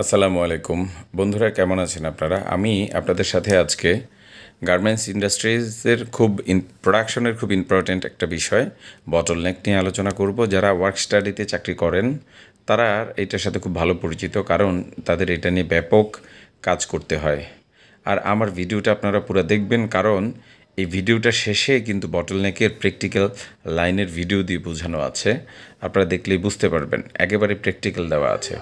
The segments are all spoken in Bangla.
আসসালামু আলাইকুম। বন্ধুরা, কেমন আছেন আপনারা? আমি আপনাদের সাথে আজকে গার্মেন্টস ইন্ডাস্ট্রিজের খুব ইন প্রোডাকশনের খুব ইম্পর্ট্যান্ট একটা বিষয় বটল নেক নিয়ে আলোচনা করব। যারা ওয়ার্ক স্টাডিতে চাকরি করেন, তারা এটার সাথে খুব ভালো পরিচিত, কারণ তাদের এটা নিয়ে ব্যাপক কাজ করতে হয়। আর আমার ভিডিওটা আপনারা পুরো দেখবেন, কারণ এই ভিডিওটা শেষে কিন্তু বটল নেকের প্র্যাকটিক্যাল লাইনের ভিডিও দিয়ে বোঝানো আছে। আপনারা দেখলেই বুঝতে পারবেন, একেবারে প্র্যাকটিক্যাল দেওয়া আছে।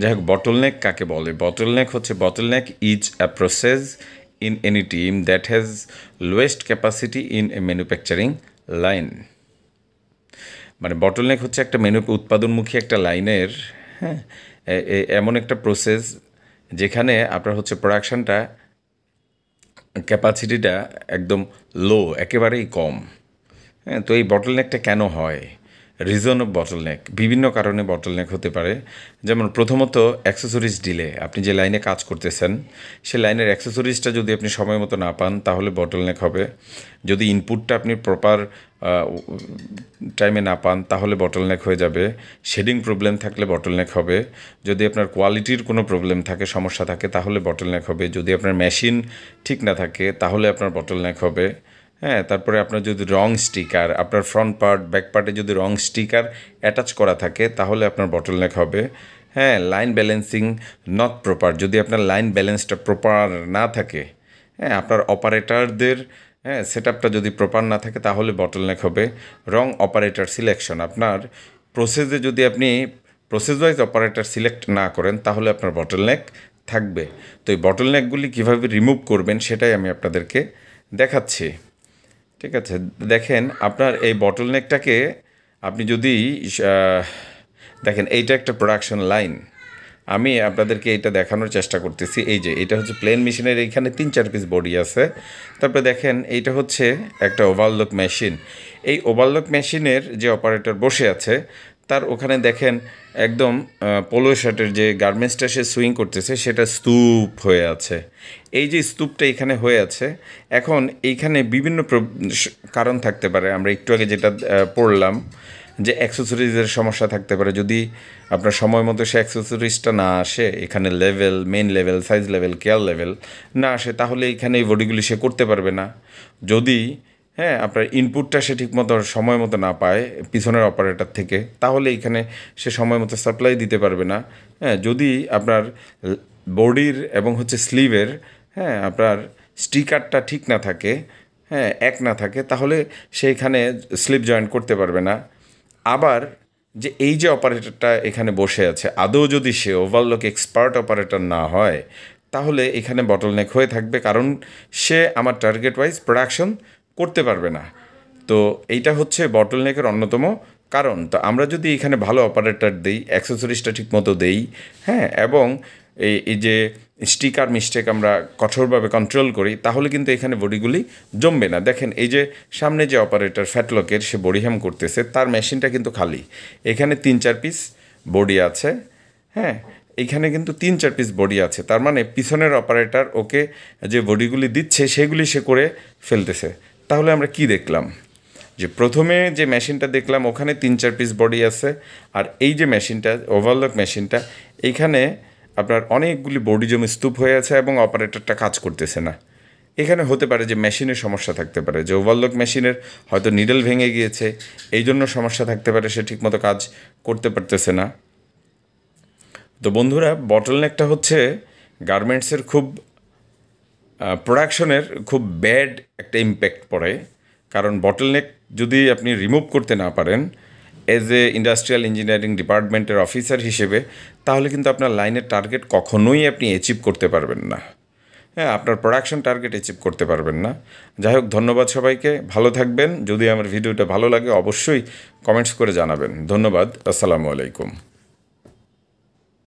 যাই হোক বটলনেক কাকে বলে? বটলনেক হচ্ছে bottleneck is a process in any team that has lowest capacity in a manufacturing line মানে বটলনেক হচ্ছে একটা মেনু উৎপাদনমুখী একটা লাইনের হ্যাঁ এমন একটা প্রসেস যেখানে আপনার হচ্ছে প্রোডাকশনটা ক্যাপাসিটিটা একদম লো একেবারেই কম। হ্যাঁ তো এই বটলনেকটা কেন হয়? রিজন অফ বটলনেক বিভিন্ন কারণে বটলনেক হতে পারে। যেমন প্রথমত অ্যাক্সেসরিজ ডিলে আপনি যে লাইনে কাজ করতেছেন, সে লাইনের অ্যাক্সেসরিজটা যদি আপনি সময় মতো না পান, তাহলে বটলনেক হবে। যদি ইনপুটটা আপনি প্রপার টাইমে না পান, তাহলে বটলনেক হয়ে যাবে। শেডিং প্রবলেম থাকলে বটলনেক হবে। যদি আপনার কোয়ালিটির কোনো প্রবলেম থাকে, সমস্যা থাকে, তাহলে বটলনেক হবে। যদি আপনার মেশিন ঠিক না থাকে, তাহলে আপনার বটলনেক হবে। হ্যাঁ তারপরে আপনার যদি রং স্টিকার, আপনার ফ্রন্ট পার্ট ব্যাক পার্টে যদি রং স্টিকার অ্যাটাচ করা থাকে, তাহলে আপনার বটল নেক হবে। হ্যাঁ লাইন ব্যালেন্সিং নট প্রপার যদি আপনার লাইন ব্যালেন্সটা প্রপার না থাকে হ্যাঁ আপনার অপারেটারদের হ্যাঁ সেট আপটা যদি প্রপার না থাকে, তাহলে বটল নেক হবে। রং অপারেটার সিলেকশন আপনার প্রসেসে যদি আপনি প্রসেস ওয়াইজ অপারেটার সিলেক্ট না করেন, তাহলে আপনার বটল নেক থাকবে। তো এই বটল নেকগুলি কীভাবে রিমুভ করবেন, সেটাই আমি আপনাদেরকে দেখাচ্ছি। ঠিক আছে, দেখেন আপনার এই বটলনেকটাকে আপনি যদি দেখেন এইটা একটা প্রোডাকশন লাইন আমি আপনাদেরকে এটা দেখানোর চেষ্টা করতেছি। এই যে এটা হচ্ছে প্লেন মেশিনের এইখানে তিন চার পিস বডি আছে। তারপরে দেখেন এইটা হচ্ছে একটা ওভারলক মেশিন এই ওভারলক মেশিনের যে অপারেটর বসে আছে তার ওখানে দেখেন একদম পোলো শার্টের যে গার্মেন্টসটা সে সুইং করতেছে, সেটা স্তূপ হয়ে আছে। এই যে স্তূপটা এখানে হয়ে আছে, এখন এইখানে বিভিন্ন কারণ থাকতে পারে। আমরা একটু আগে যেটা পড়লাম যে অ্যাক্সেসরিজের সমস্যা থাকতে পারে। যদি আপনার সময় মতো সে অ্যাক্সেসরিজটা না আসে, এখানে level main level size level care level না আসে, তাহলে এখানে এই বডিগুলি সে করতে পারবে না। যদি হ্যাঁ আপনার ইনপুটটা সে ঠিক মতো সময় মতো না পায় পিছনের অপারেটর থেকে, তাহলে এখানে সে সময় মতো সাপ্লাই দিতে পারবে না। হ্যাঁ যদি আপনার বডির এবং হচ্ছে স্লিভের হ্যাঁ আপনার স্টিকারটা ঠিক না থাকে হ্যাঁ এক না থাকে, তাহলে সেইখানে স্লিপ জয়েন্ট করতে পারবে না। আবার যে এই যে অপারেটরটা এখানে বসে আছে, আদৌ যদি সে ওভারলক এক্সপার্ট অপারেটর না হয়, তাহলে এখানে বটলনেক হয়ে থাকবে, কারণ সে আমার টার্গেট ওয়াইজ প্রোডাকশন করতে পারবে না। তো এইটা হচ্ছে বটলনেকের অন্যতম কারণ। তো আমরা যদি এখানে ভালো অপারেটর দিই অ্যাক্সেসরিজটা ঠিকমতো দেই হ্যাঁ এবং এই এই যে স্টিকার মিস্টেক আমরা কঠোরভাবে কন্ট্রোল করি, তাহলে কিন্তু এখানে বডিগুলি জমবে না। দেখেন, এই যে সামনে যে অপারেটর ফ্যাটলকের সে বডি হ্যাম করতেছে, তার মেশিনটা কিন্তু খালি। এখানে তিন, চার পিস বডি আছে হ্যাঁ এখানে কিন্তু তিন, চার পিস বডি আছে। তার মানে পিছনের অপারেটর ওকে যে বডিগুলি দিচ্ছে, সেগুলি সে করে ফেলতেছে। তাহলে আমরা কি দেখলাম? যে প্রথমে যে মেশিনটা দেখলাম, ওখানে তিন চার পিস বডি আছে। আর এই যে মেশিনটা ওভারলক মেশিনটা এইখানে আপনার অনেকগুলি বডি জমে স্তূপ হয়ে আছে এবং অপারেটরটা কাজ করতেছে না। এখানে হতে পারে যে মেশিনের সমস্যা থাকতে পারে, যে ওভারলক মেশিনের হয়তো নিডল ভেঙে গিয়েছে এই জন্য সমস্যা থাকতে পারে, সে ঠিকমতো কাজ করতে পারতেছে না। তো বন্ধুরা বটলনেকটা হচ্ছে গার্মেন্টসের খুব প্রোডাকশনের খুব ব্যাড একটা ইম্প্যাক্ট পড়ে। কারণ বটলনেক যদি আপনি রিমুভ করতে না পারেন এজ এ ইন্ডাস্ট্রিয়াল ইঞ্জিনিয়ারিং ডিপার্টমেন্টের অফিসার হিসেবে, তাহলে কিন্তু আপনার লাইনের টার্গেট কখনোই আপনি অ্যাচিভ করতে পারবেন না। হ্যাঁ আপনার প্রোডাকশন টার্গেট অ্যাচিভ করতে পারবেন না। যাই হোক, ধন্যবাদ সবাইকে। ভালো থাকবেন। যদি আমার ভিডিওটা ভালো লাগে, অবশ্যই কমেন্টস করে জানাবেন। ধন্যবাদ। আসসালামু আলাইকুম।